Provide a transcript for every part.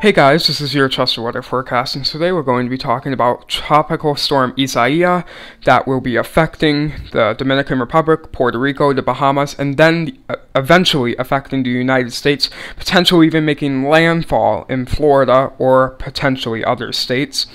Hey guys, this is your trusted weather forecast, and today we're going to be talking about Tropical Storm Isaiah that will be affecting the Dominican Republic, Puerto Rico, the Bahamas, and then uh, eventually affecting the United States, potentially even making landfall in Florida or potentially other states.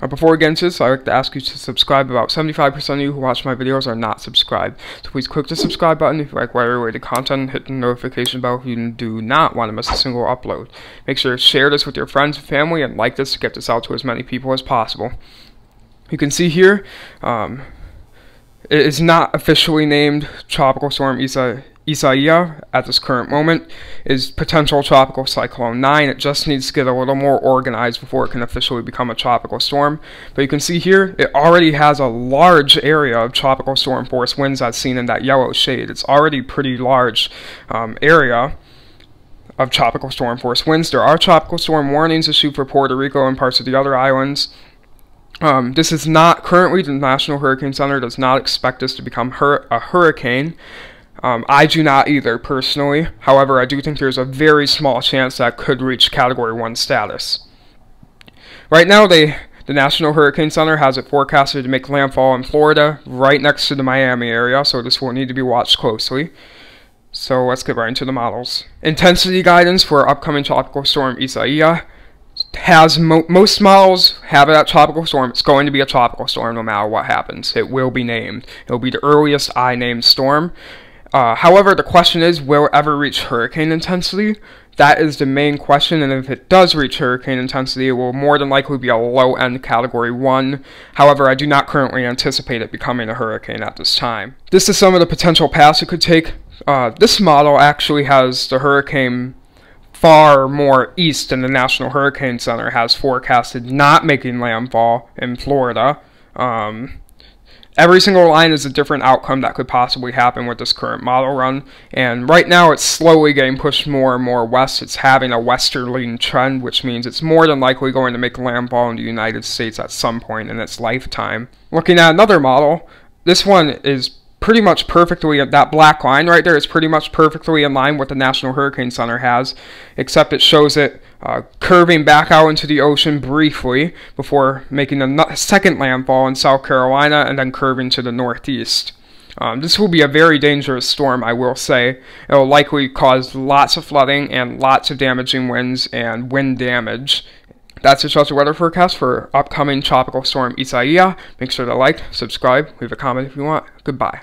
Uh, before we get into this, I'd like to ask you to subscribe. About 75% of you who watch my videos are not subscribed. So please click the subscribe button if you like weather-related content. Hit the notification bell if you do not want to miss a single upload. Make sure to share this with your friends and family and like this to get this out to as many people as possible. You can see here, um, it is not officially named Tropical Storm Isa Isaiah at this current moment is potential tropical cyclone 9. It just needs to get a little more organized before it can officially become a tropical storm. But you can see here, it already has a large area of tropical storm force winds as seen in that yellow shade. It's already pretty large um, area of tropical storm force winds. There are tropical storm warnings issued for Puerto Rico and parts of the other islands. Um, this is not currently the National Hurricane Center does not expect this to become hur a hurricane. Um, I do not either, personally. However, I do think there's a very small chance that could reach Category 1 status. Right now, they, the National Hurricane Center has it forecasted to make landfall in Florida, right next to the Miami area, so this will need to be watched closely. So let's get right into the models. Intensity guidance for upcoming tropical storm Isaiah has mo most models have it at tropical storm. It's going to be a tropical storm no matter what happens. It will be named. It will be the earliest I named storm. Uh, however, the question is, will it ever reach hurricane intensity? That is the main question, and if it does reach hurricane intensity, it will more than likely be a low end category 1. However, I do not currently anticipate it becoming a hurricane at this time. This is some of the potential paths it could take. Uh, this model actually has the hurricane far more east than the National Hurricane Center has forecasted not making landfall in Florida. Um, every single line is a different outcome that could possibly happen with this current model run. And right now it's slowly getting pushed more and more west. It's having a westerly trend, which means it's more than likely going to make landfall in the United States at some point in its lifetime. Looking at another model, this one is pretty much perfectly, that black line right there is pretty much perfectly in line with the National Hurricane Center has, except it shows it uh, curving back out into the ocean briefly before making a second landfall in South Carolina and then curving to the northeast. Um, this will be a very dangerous storm, I will say. It will likely cause lots of flooding and lots of damaging winds and wind damage. That's your trusted weather forecast for upcoming tropical storm Isaiah. Make sure to like, subscribe, leave a comment if you want. Goodbye.